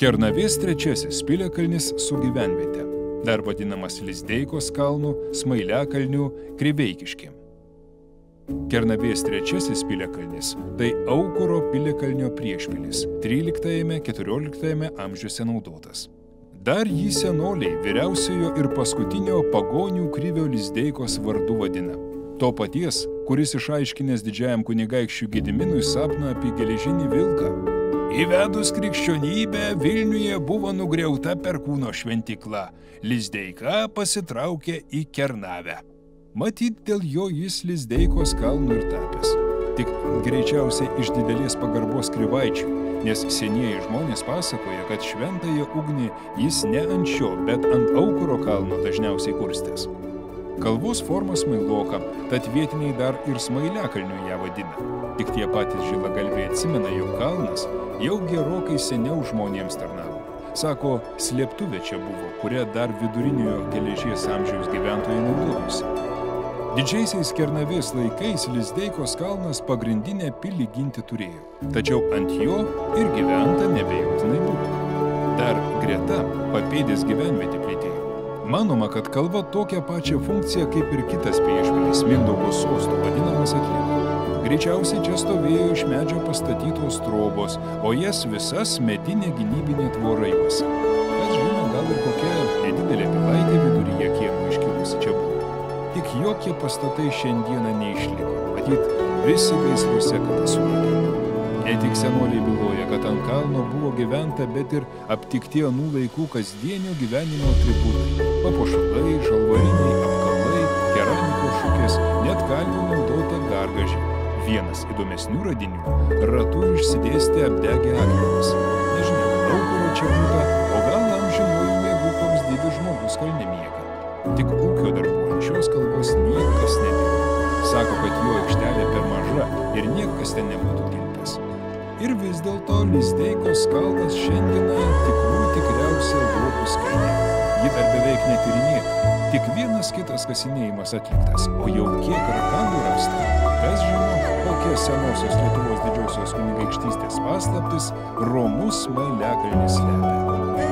Kernavės trečiasis piliakalnis su gyvenviete, dar vadinamas Lizdeikos kalnų, Smailekalnių, Kriveikiškim. Kernavės trečiasis piliakalnis – tai Aukuro piliakalnio priešpilis, 13-14 amžiuose naudotas. Dar jį senoliai vyriausiojo ir paskutinio pagonių Krivio Lizdeikos vardu vadina. To paties, kuris išaiškinęs didžiajam kunigaikščių Gediminui sapną apie geležinį vilką. Įvedus krikščionybę Vilniuje buvo nugriauta perkūno šventikla. Lizdeika pasitraukė į Kernavę. Matyt, dėl jo jis Lizdeikos kalnų ir tapęs. Tik greičiausiai iš didelės pagarbos krivaičių, nes senieji žmonės pasakoja, kad šventąją ugnį jis ne ant šio, bet ant aukuro kalno dažniausiai kurstęs. Kalvos forma smailoka, tad vietiniai dar ir smailekalniu ją vadina. Tik tie patys žilagalviai atsimena, jog kalnas jau gerokai seniau žmonėms tarnavo. Sako, slėptuvė čia buvo, kurią dar viduriniojo geležies amžiaus gyventojai naudojusi. Didžiaisiais Kernavės laikais Lizdeikos kalnas pagrindinę pilį ginti turėjo, tačiau ant jo ir gyventa nebejotinai buvo. Dar greta papėdės gyvenvietė plėtėjo. Manoma, kad kalba tokią pačią funkciją kaip ir kitas priešpilis Mindaugo sostų vadinamas atliko. Greičiausiai čia stovėjo iš medžio pastatytos trobos, o jas visas medinė gynybinė tvora juose. Kas žino, gal ir kokia nedidelė pilaitė viduryje kiemo iškilusi čia buvo. Tik jokie pastatai šiandieną neišliko. Matyt, visi gaisruose sudegė. Ne tik senoliai byloja, kad ant kalno buvo gyventa, bet ir aptikti anų laikų kasdienio gyvenimo atributai - papuošalai, žalvariniai, apkalai, keramikos šukės, net kalvių naudota gargažė. Vienas įdomesnių radinių - ratų išsidėstė apdegę akmenis. Nežinia, daug kur čia būta, o gal amžinųjų mėgų didis žmogus kalne miega. Tik ūkio šios kalbos niekas netiko. Sako, kad jo aikštelė per maža ir niekas ten nebūtų tilpęs. Ir vis dėlto Lizdeikos kalnas šiandieną tikrų tikriausia lopų skainė. Ji dar beveik netyrinėta. Tik vienas kitas kasinėjimas atliktas, o jau kiek rakandų rasta. Kas žino, kokia senosios Lietuvos didžiosios kunigaikštystės paslaptis Romus Mailekalnis slepia.